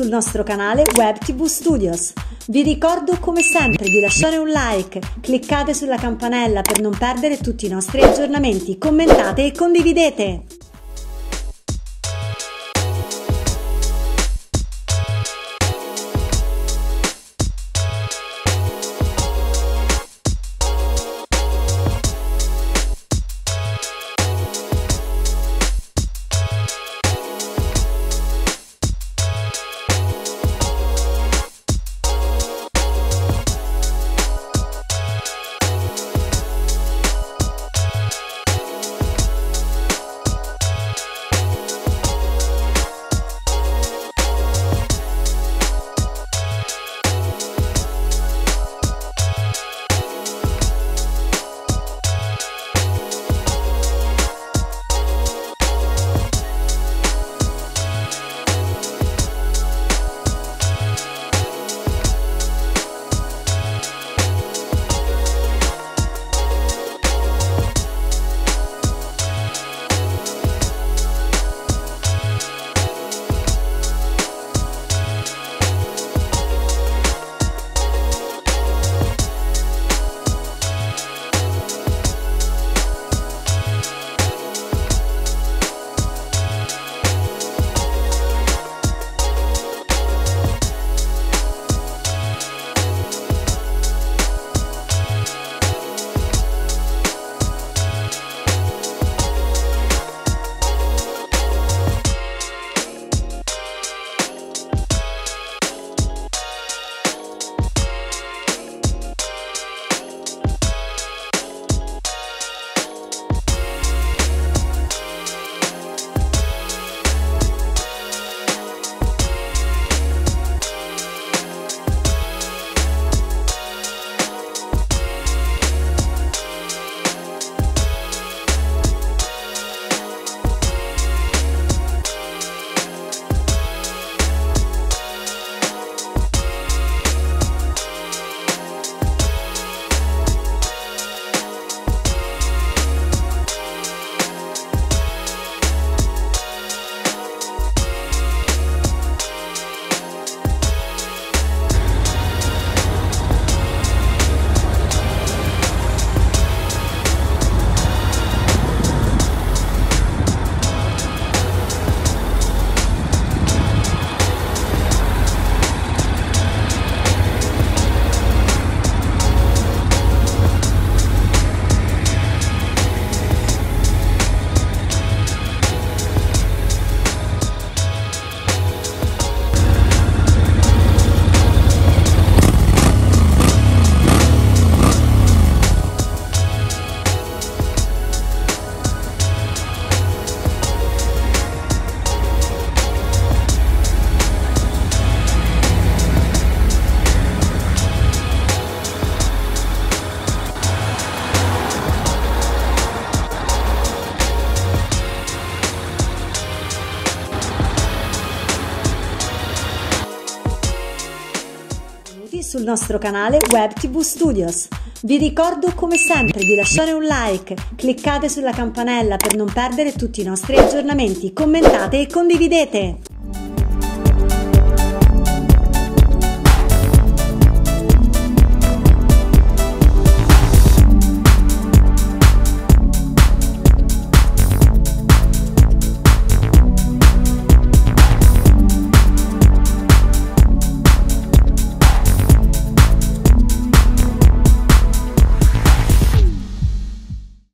Sul nostro canale Web TV Studios. Vi ricordo come sempre di lasciare un like, cliccate sulla campanella per non perdere tutti i nostri aggiornamenti, commentate e condividete. Sul nostro canale Web TV Studios. Vi ricordo come sempre di lasciare un like, cliccate sulla campanella per non perdere tutti i nostri aggiornamenti, commentate e condividete.